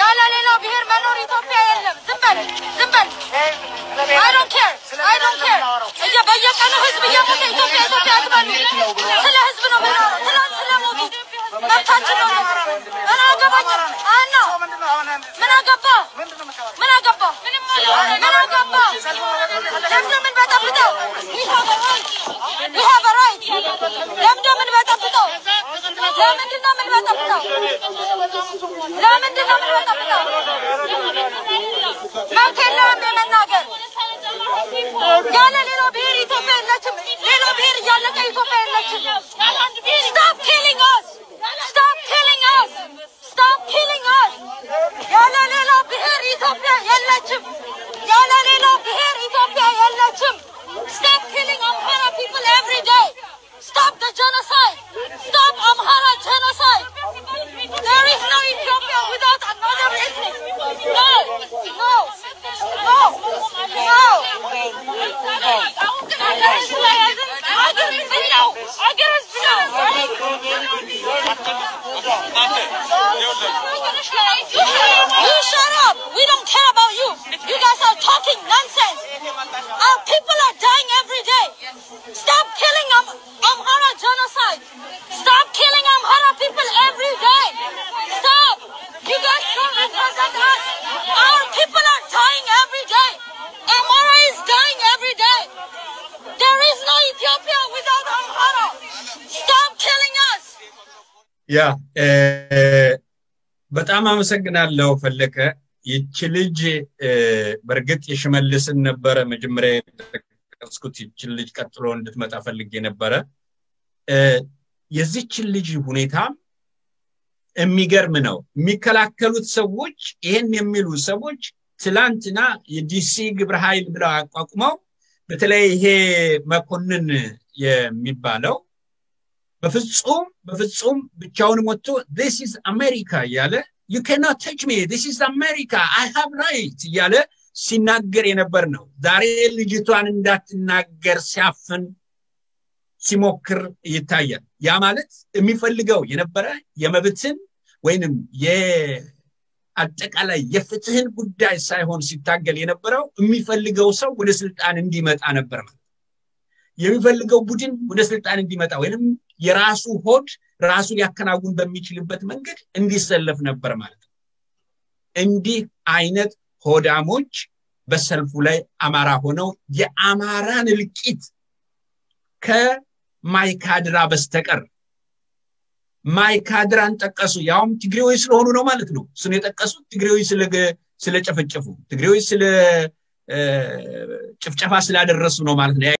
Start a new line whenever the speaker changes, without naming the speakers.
ያለ ሌላ ብሔር መኖር ኢትዮጵያ የለም። ዝም በል ዝም በል። በየቀኑ ህዝብ እየሞተ ኢትዮጵያ ኢትዮጵያ አትበሉ። ስለ ህዝብ ነው የምናወራው። ትናንት ስለሞቱ መብታችን ነው። ምን አገባኝ? አና ምን አገባ? ምን አገባ? ምን አገባ? ለምንድን ነው የምንበጠብጠው? We have a right. We have Laman na lang mga tapos. Oh. Ethiopia without Amhara. Stop killing us.
ያ በጣም አመሰግናለሁ ፈለቀ። ይቺ ልጅ በእርግጥ የሽመልስን ነበረ መጀመሪያ የጠቀስኩት። ይችን ልጅ ቀጥሎ እንድትመጣ ፈልጌ ነበረ። የዚችን ልጅ ሁኔታ የሚገርም ነው። የሚከላከሉት ሰዎች ይህን የሚሉ ሰዎች ትላንትና የዲሲ ግብረ ኃይል ብለው አቋቁመው በተለይ ይሄ መኮንን የሚባለው በፍጹም በፍጹም ብቻውን ወጥቶ this is America እያለ ዩ ካናት ተች ሚ ኢዝ አሜሪካ አይ ሃቭ ራይት እያለ ሲናገር የነበር ነው። ዛሬ ልጅቷን እንዳትናገር ሲያፍን ሲሞክር ይታያል። ያ ማለት የሚፈልገው የነበረ የመብትን ወይንም የአጠቃላይ የፍትህን ጉዳይ ሳይሆን ሲታገል የነበረው የሚፈልገው ሰው ወደ ስልጣን እንዲመጣ ነበር ማለት የሚፈልገው ቡድን ወደ ስልጣን እንዲመጣ ወይንም የራሱ ሆድ ራሱ ሊያከናውን በሚችልበት መንገድ እንዲሰለፍ ነበር ማለት ነው። እንዲህ አይነት ሆዳሞች በሰልፉ ላይ አማራ ሆነው የአማራን እልቂት ከማይካድራ በስተቀር ማይካድራን ጠቀሱ። ያውም ትግሬዎች ስለሆኑ ነው ማለት ነው። እሱን የጠቀሱት ትግሬዎች ስለጨፈጨፉ፣ ትግሬዎች ስለ ጭፍጨፋ ስላደረሱ ነው ማለት ነው።